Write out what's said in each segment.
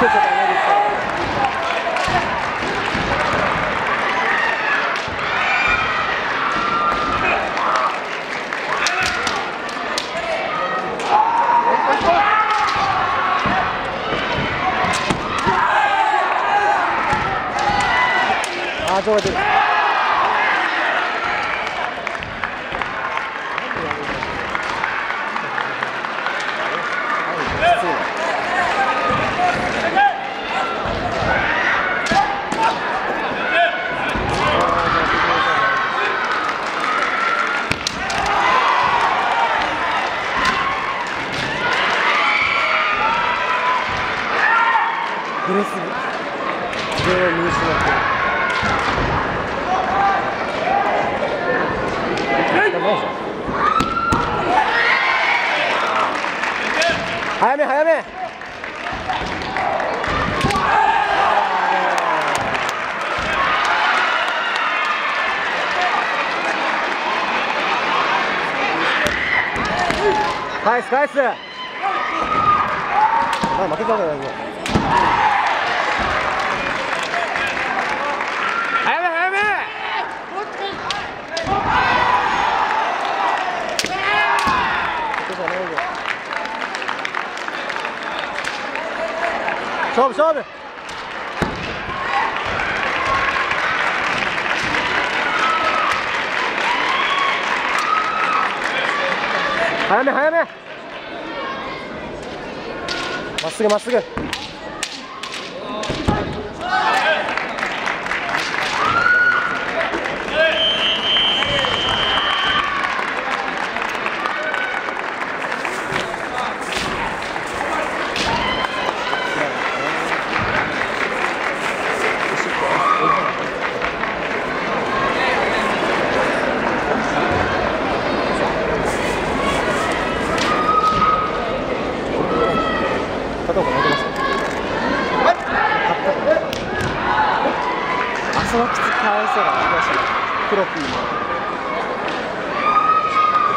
けゃですか。ああ、そうです。早め早め、負けちゃうか。勝負勝負。早め早め。まっすぐまっすぐ片岡泣いてますよあその靴かわいそうだな気がしたねクロピーも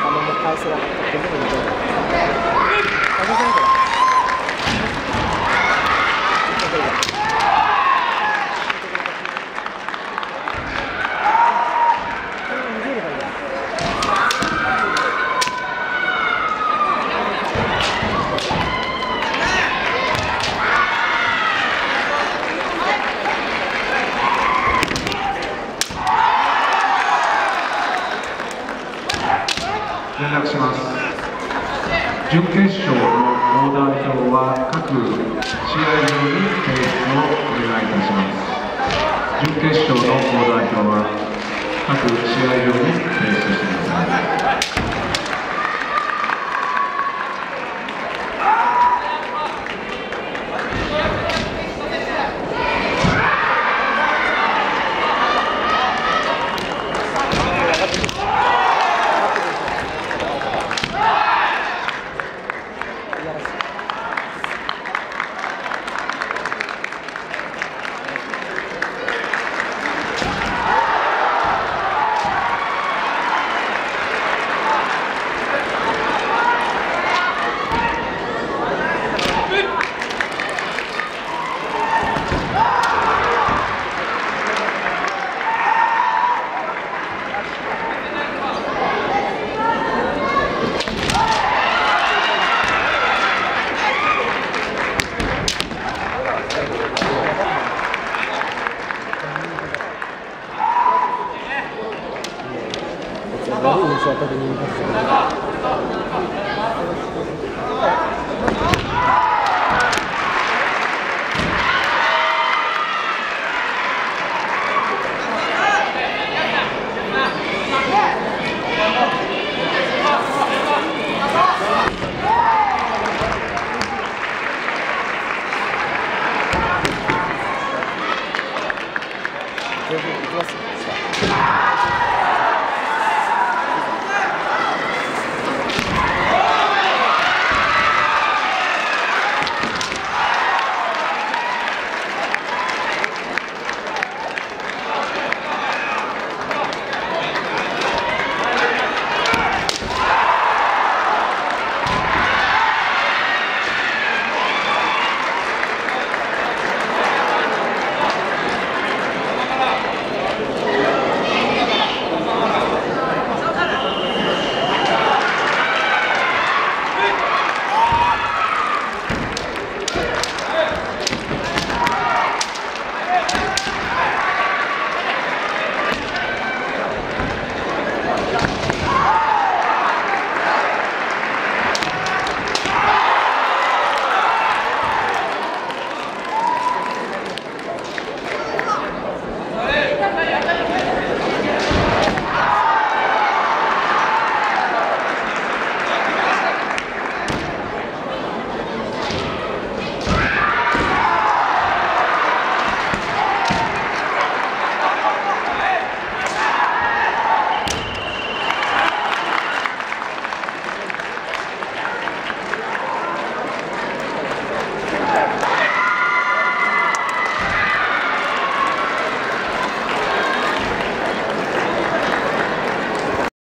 画面もかわいそうだなって全部見てるあげてないから逃げればいいんだ連絡します準決勝のオーダー表は各試合用に提出をお願いいたします。準決勝のオーダー表は各試合用に提出してください。人間する全然いきます。